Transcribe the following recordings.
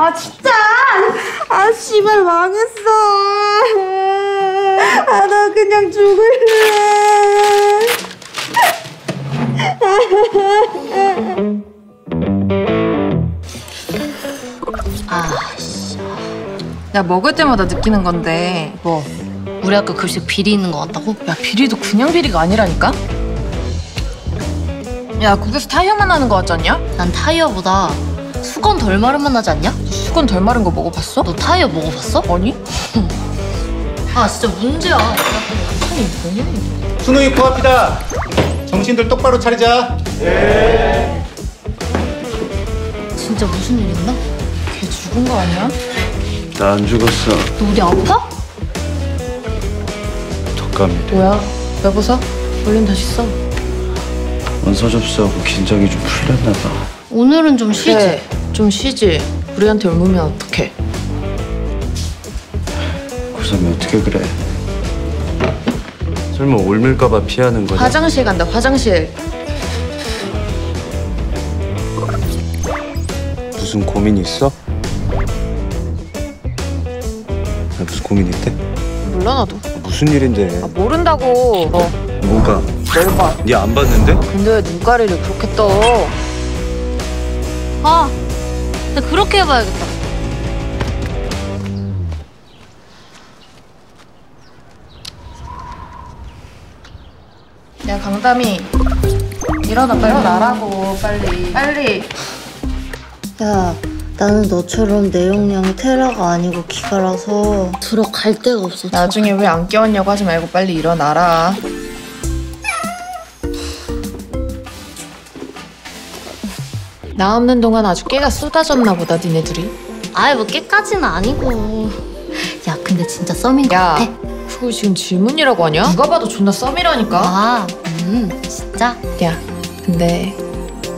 아 진짜 아 씨발 망했어 아 나 그냥 죽을래 야 먹을 때마다 느끼는 건데 뭐 우리 학교 급식 비리 있는 것 같다고? 야 비리도 그냥 비리가 아니라니까? 야 국에서 타이어만 하는 거 같지 않냐? 난 타이어보다 수건 덜 마른 맛 나지 않냐? 수건 덜 마른 거 먹어봤어? 너 타이어 먹어봤어? 아니? 아 진짜 문제야 수능이 코앞이다. 정신들 똑바로 차리자. 진짜 무슨 일 있나? 걔 죽은 거 아니야? 나 안 죽었어. 너 어디 아파? 독감이래. 뭐야 여보서? 얼른 다시 써 원서 접수하고 긴장이 좀 풀렸나 봐. 오늘은 좀 쉬지 그래 좀 쉬지 우리한테 옮으면 어떡해 고3이 어떻게 그래? 설마 옮을까봐 피하는 거냐? 화장실 간다 화장실 무슨 고민 있어? 나 무슨 고민 있대? 몰라 나도 무슨 일인데? 아 모른다고 어 뭐가? 널봐 니안 봤는데? 근데 왜 눈가리를 그렇게 떠 아 근데 그렇게 해봐야겠다. 야 강담이. 일어나 빨리 일어나라고 빨리. 빨리. 야, 나는 너처럼 내 용량이 테라가 아니고 기가라서. 들어갈 데가 없어. 나중에 왜 안 깨웠냐고 하지 말고 빨리 일어나라 나 없는 동안 아주 깨가 쏟아졌나 보다 니네들이 아이 뭐 깨까지는 아니고 야 근데 진짜 썸인 것 야 같아 그걸 지금 질문이라고 하냐? 누가 봐도 존나 썸이라니까 아, 음, 진짜? 야 근데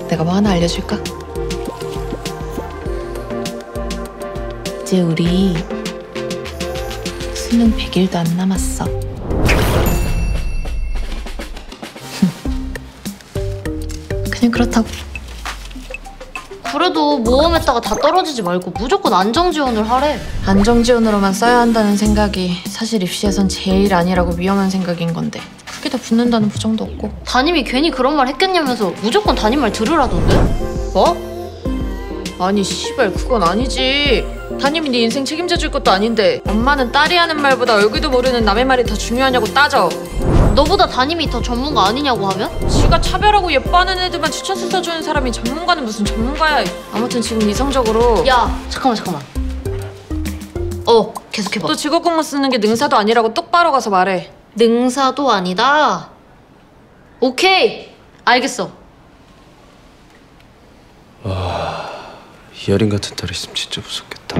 내가 뭐 하나 알려줄까? 이제 우리 수능 100일도 안 남았어 그냥 그렇다고 그래도 모험했다가 다 떨어지지 말고 무조건 안정 지원을 하래. 안정지원으로만 써야 한다는 생각이 사실 입시에선 제일 아니라고 위험한 생각인 건데 그게 다 붙는다는 부정도 없고 담임이 괜히 그런 말 했겠냐면서 무조건 담임 말 들으라던데? 뭐? 아니 씨발 그건 아니지 담임이 네 인생 책임져 줄 것도 아닌데 엄마는 딸이 하는 말보다 얼굴도 모르는 남의 말이 더 중요하냐고 따져 너보다 담임이 더 전문가 아니냐고 하면? 지가 차별하고 예뻐하는 애들만 추천서 써주는 사람이 전문가는 무슨 전문가야 아무튼 지금 이성적으로 야, 잠깐만, 잠깐만. 어, 계속해봐. 또 직업 공무 쓰는 게 능사도 아니라고 똑바로 가서 말해 능사도 아니다. 오케이, 알겠어. 이어린 같은 딸 있으면 진짜 무섭겠다.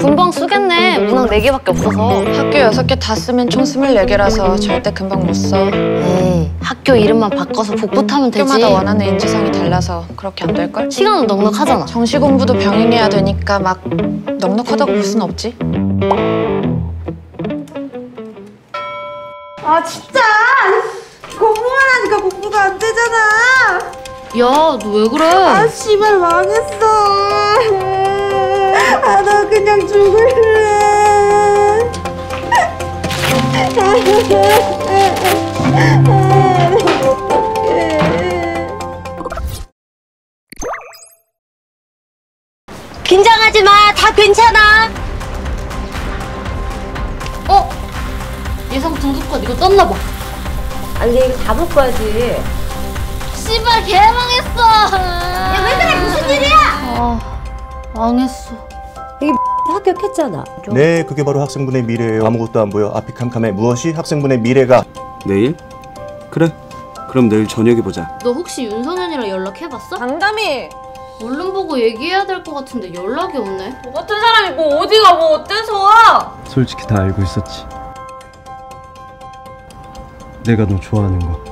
금방 쓰겠네. 문항 4개밖에 없어서. 학교 여섯 개 다 쓰면 총 24개라서 절대 금방 못 써 에이, 학교 이름만 바꿔서 복붙하면 되지. 학교마다 원하는 인지상이 달라서 그렇게 안 될걸? 시간은 넉넉하잖아. 정시 공부도 병행해야 되니까 막 넉넉하다고 볼 순 없지 아 진짜 공부만 하니까 공부가 안 되잖아 야, 너 왜 그래? 아 씨발 망했어 아 나 그냥 죽을래 긴장하지 마. 다 괜찮아. 어? 예상 등급컷 이거 떴나 봐. 아니 이거 다 바꿔야지. 씨발 개망했어. 야, 왜 그래? 무슨 일이야? 아, 망했어. 합격했잖아. 좀 네, 그게 바로 학생분의 미래예요. 아무것도 안 보여. 앞이 캄캄해. 무엇이 학생분의 미래가 내일? 그래. 그럼 내일 저녁에 보자. 너 혹시 윤성현이랑 연락해봤어? 강담이 얼른 보고 얘기해야 될 것 같은데 연락이 없네. 너 같은 사람이 뭐 어디가 뭐 어때서 솔직히 다 알고 있었지. 내가 너 좋아하는 거.